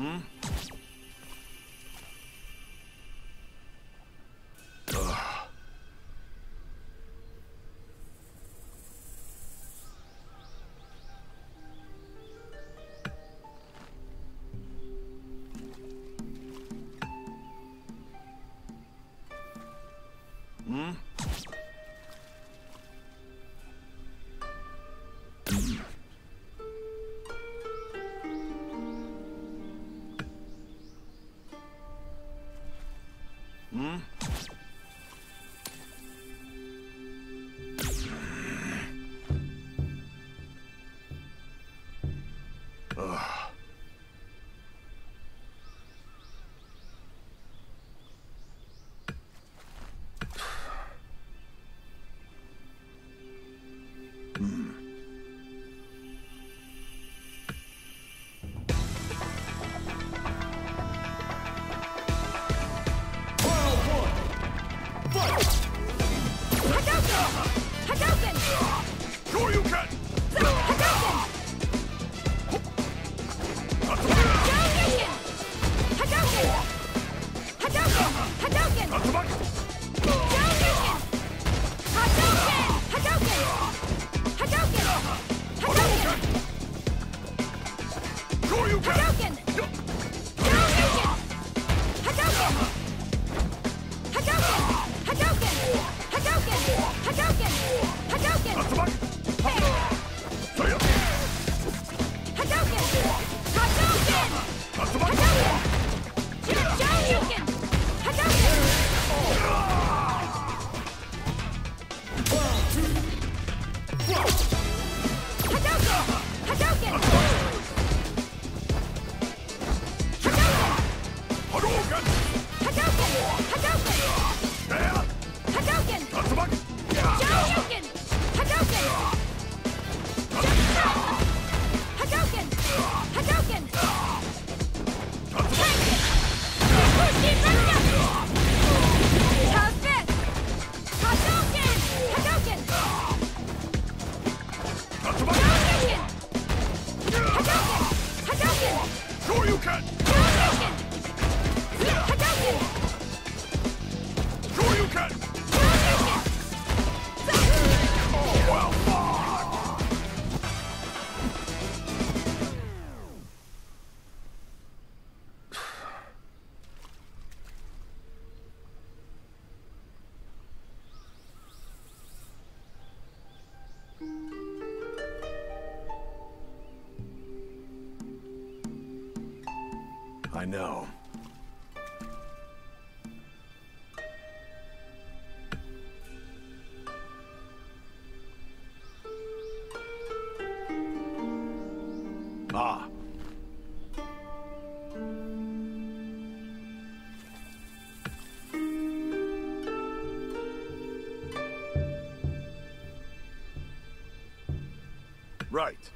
Hmm? Hadouken! Hadouken! Hadouken! I know. Ah. Right.